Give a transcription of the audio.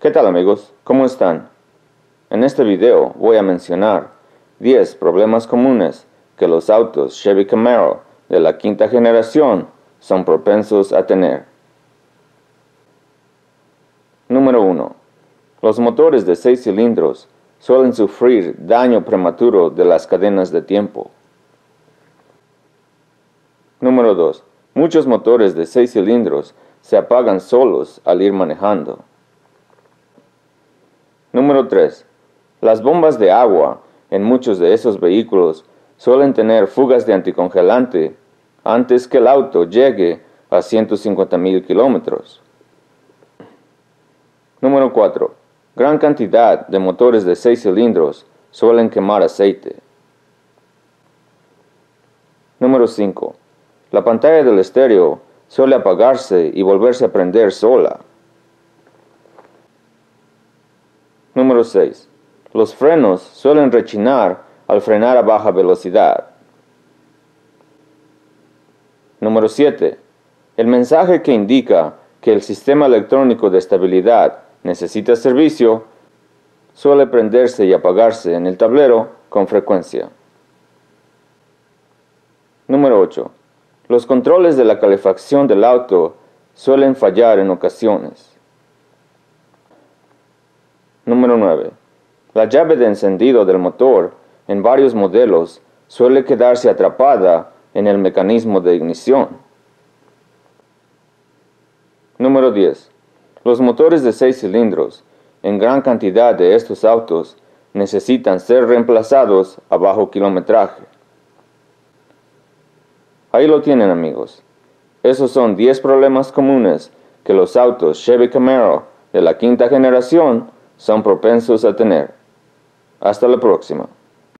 ¿Qué tal amigos? ¿Cómo están? En este video voy a mencionar 10 problemas comunes que los autos Chevy Camaro de la quinta generación son propensos a tener. Número 1. Los motores de 6 cilindros suelen sufrir daño prematuro de las cadenas de tiempo. Número 2. Muchos motores de 6 cilindros se apagan solos al ir manejando. Número 3. Las bombas de agua en muchos de esos vehículos suelen tener fugas de anticongelante antes que el auto llegue a 150 mil kilómetros. Número 4. Gran cantidad de motores de 6 cilindros suelen quemar aceite. Número 5. La pantalla del estéreo suele apagarse y volverse a prender sola. Número 6. Los frenos suelen rechinar al frenar a baja velocidad. Número 7. El mensaje que indica que el sistema electrónico de estabilidad necesita servicio suele prenderse y apagarse en el tablero con frecuencia. Número 8. Los controles de la calefacción del auto suelen fallar en ocasiones. Número 9. La llave de encendido del motor en varios modelos suele quedarse atrapada en el mecanismo de ignición. Número 10. Los motores de 6 cilindros en gran cantidad de estos autos necesitan ser reemplazados a bajo kilometraje. Ahí lo tienen amigos. Esos son 10 problemas comunes que los autos Chevy Camaro de la quinta generación son propensos a tener. Hasta la próxima.